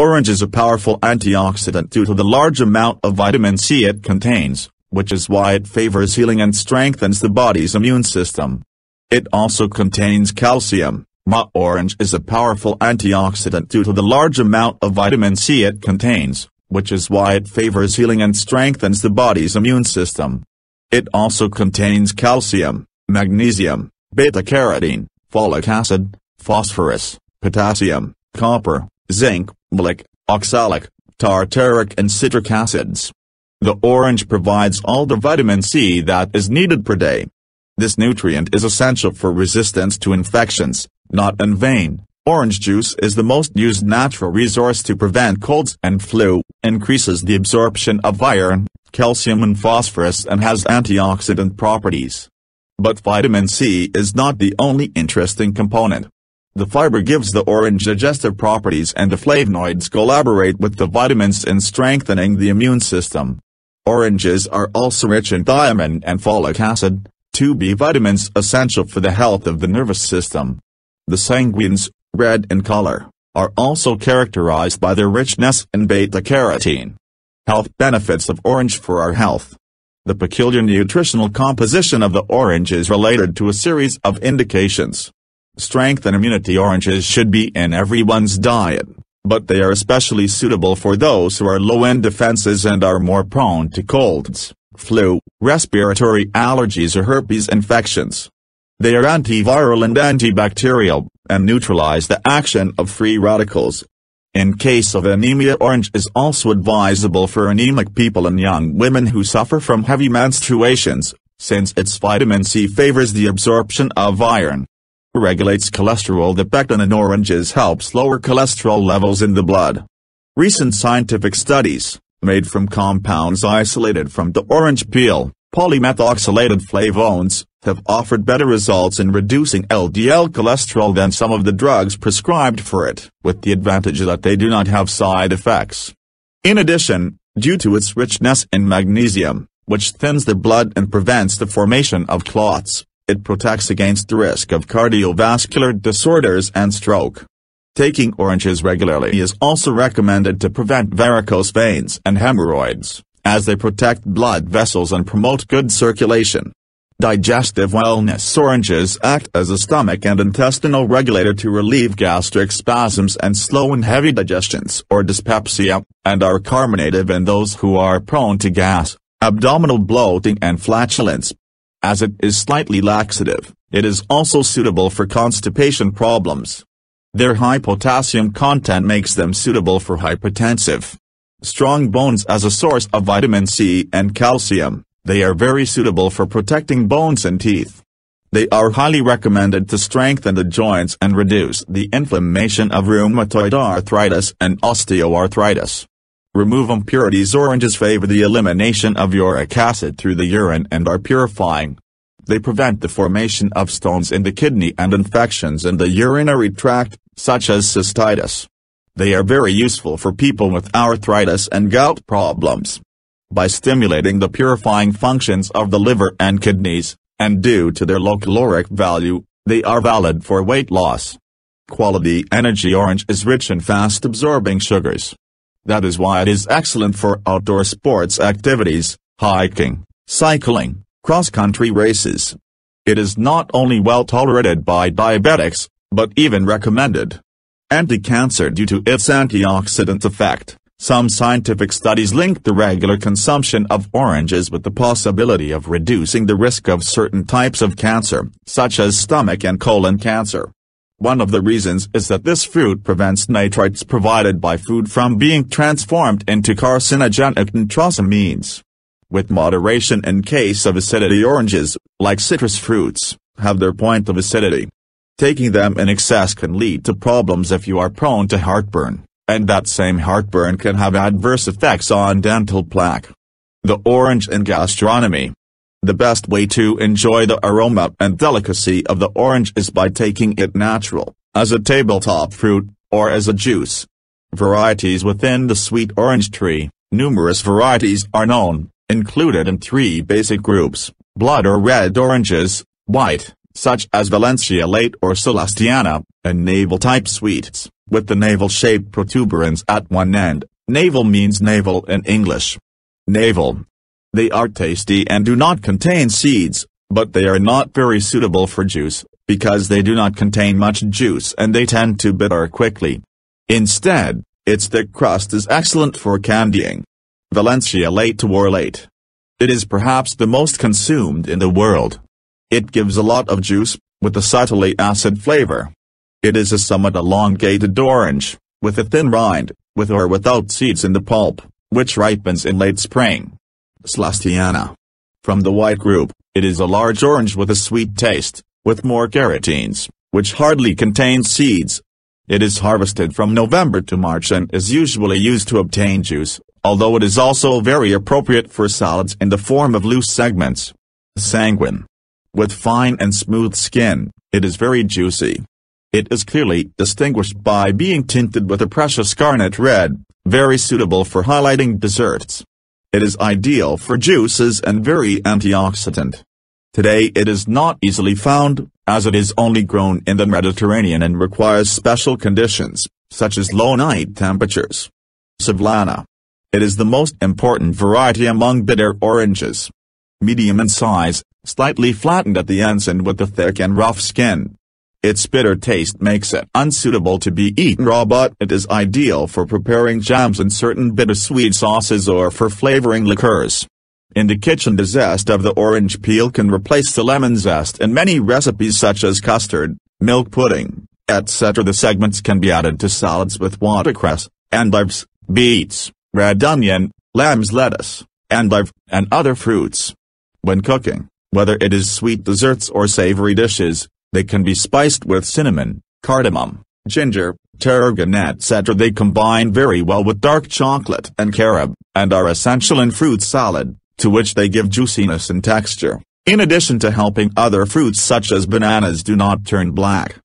Orange is a powerful antioxidant due to the large amount of vitamin C it contains, which is why it favors healing and strengthens the body's immune system. It also contains calcium. Ma orange is a powerful antioxidant due to the large amount of vitamin C it contains, which is why it favors healing and strengthens the body's immune system. It also contains calcium, magnesium, beta-carotene, folic acid, phosphorus, potassium, copper, zinc, malic, oxalic, tartaric and citric acids. The orange provides all the vitamin C that is needed per day. This nutrient is essential for resistance to infections, not in vain. Orange juice is the most used natural resource to prevent colds and flu, increases the absorption of iron, calcium and phosphorus and has antioxidant properties. But vitamin C is not the only interesting component. The fiber gives the orange digestive properties and the flavonoids collaborate with the vitamins in strengthening the immune system. Oranges are also rich in thiamine and folic acid, two B vitamins essential for the health of the nervous system. The sanguines, red in color, are also characterized by their richness in beta-carotene. Health benefits of orange for our health. The peculiar nutritional composition of the orange is related to a series of indications. Strength and immunity oranges should be in everyone's diet, but they are especially suitable for those who are low in defenses and are more prone to colds, flu, respiratory allergies or herpes infections. They are antiviral and antibacterial, and neutralize the action of free radicals. In case of anemia orange is also advisable for anemic people and young women who suffer from heavy menstruations, since its vitamin C favors the absorption of iron. Regulates cholesterol The pectin in oranges helps lower cholesterol levels in the blood. Recent scientific studies, made from compounds isolated from the orange peel, polymethoxylated flavones, have offered better results in reducing LDL cholesterol than some of the drugs prescribed for it, with the advantage that they do not have side effects. In addition, due to its richness in magnesium, which thins the blood and prevents the formation of clots, it protects against the risk of cardiovascular disorders and stroke. Taking oranges regularly is also recommended to prevent varicose veins and hemorrhoids, as they protect blood vessels and promote good circulation. Digestive wellness Oranges act as a stomach and intestinal regulator to relieve gastric spasms and slow and heavy digestions or dyspepsia, and are carminative in those who are prone to gas, abdominal bloating and flatulence. As it is slightly laxative, it is also suitable for constipation problems. Their high potassium content makes them suitable for hypertensive. Strong bones as a source of vitamin C and calcium. They are very suitable for protecting bones and teeth. They are highly recommended to strengthen the joints and reduce the inflammation of rheumatoid arthritis and osteoarthritis. Remove impurities Oranges favor the elimination of uric acid through the urine and are purifying. They prevent the formation of stones in the kidney and infections in the urinary tract, such as cystitis. They are very useful for people with arthritis and gout problems by stimulating the purifying functions of the liver and kidneys, and due to their low caloric value, they are valid for weight loss. Quality Energy Orange is rich in fast-absorbing sugars. That is why it is excellent for outdoor sports activities, hiking, cycling, cross-country races. It is not only well tolerated by diabetics, but even recommended. Anti-cancer due to its antioxidant effect. Some scientific studies link the regular consumption of oranges with the possibility of reducing the risk of certain types of cancer, such as stomach and colon cancer. One of the reasons is that this fruit prevents nitrites provided by food from being transformed into carcinogenic nitrosamines. With moderation in case of acidity oranges, like citrus fruits, have their point of acidity. Taking them in excess can lead to problems if you are prone to heartburn and that same heartburn can have adverse effects on dental plaque. The orange in gastronomy. The best way to enjoy the aroma and delicacy of the orange is by taking it natural, as a tabletop fruit, or as a juice. Varieties within the sweet orange tree, numerous varieties are known, included in three basic groups, blood or red oranges, white, such as Valencia late or Salustiana, and navel-type sweets, with the navel-shaped protuberance at one end. Navel means navel in English. Navel. They are tasty and do not contain seeds, but they are not very suitable for juice, because they do not contain much juice and they tend to bitter quickly. Instead, its thick crust is excellent for candying. Valencia Leite or Late. It is perhaps the most consumed in the world. It gives a lot of juice, with a subtly acid flavor. It is a somewhat elongated orange, with a thin rind, with or without seeds in the pulp, which ripens in late spring. Salustiana. From the white group, it is a large orange with a sweet taste, with more carotenes, which hardly contains seeds. It is harvested from November to March and is usually used to obtain juice, although it is also very appropriate for salads in the form of loose segments. Sanguine. With fine and smooth skin, it is very juicy. It is clearly distinguished by being tinted with a precious garnet red, very suitable for highlighting desserts. It is ideal for juices and very antioxidant. Today it is not easily found, as it is only grown in the Mediterranean and requires special conditions, such as low night temperatures. Sevillana. It is the most important variety among bitter oranges. Medium in size, slightly flattened at the ends and with a thick and rough skin. Its bitter taste makes it unsuitable to be eaten raw but it is ideal for preparing jams and certain bittersweet sauces or for flavoring liqueurs. In the kitchen the zest of the orange peel can replace the lemon zest in many recipes such as custard, milk pudding, etc. The segments can be added to salads with watercress, endives, beets, red onion, lamb's lettuce, endive, and other fruits. When cooking, whether it is sweet desserts or savory dishes, they can be spiced with cinnamon, cardamom, ginger, tarragon etc. They combine very well with dark chocolate and carob, and are essential in fruit salad to which they give juiciness and texture, in addition to helping other fruits such as bananas do not turn black.